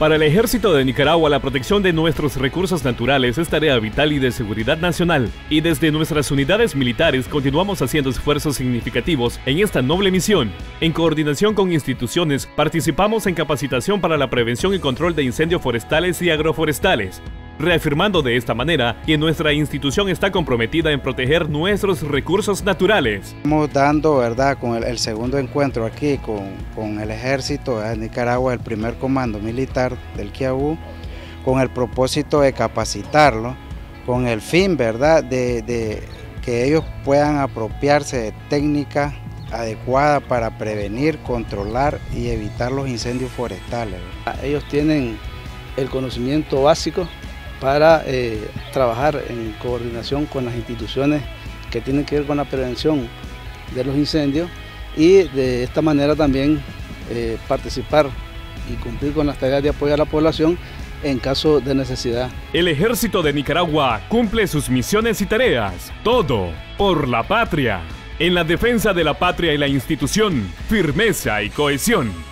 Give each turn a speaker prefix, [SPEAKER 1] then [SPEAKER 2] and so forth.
[SPEAKER 1] Para el ejército de Nicaragua, la protección de nuestros recursos naturales es tarea vital y de seguridad nacional, y desde nuestras unidades militares continuamos haciendo esfuerzos significativos en esta noble misión. En coordinación con instituciones, participamos en capacitación para la prevención y control de incendios forestales y agroforestales, reafirmando de esta manera que nuestra institución está comprometida en proteger nuestros recursos naturales.
[SPEAKER 2] Estamos dando, ¿verdad?, con el, segundo encuentro aquí con, con el ejército de Nicaragua, el primer comando militar del Kiabú, con el propósito de capacitarlo, con el fin, ¿verdad?, de, de que ellos puedan apropiarse de técnicas adecuadas para prevenir, controlar y evitar los incendios forestales.
[SPEAKER 3] Ellos tienen el conocimiento básico para eh, trabajar en coordinación con las instituciones que tienen que ver con la prevención de los incendios y de esta manera también eh, participar y cumplir con las tareas de apoyo a la población en caso de necesidad.
[SPEAKER 1] El ejército de Nicaragua cumple sus misiones y tareas, todo por la patria. En la defensa de la patria y la institución, firmeza y cohesión.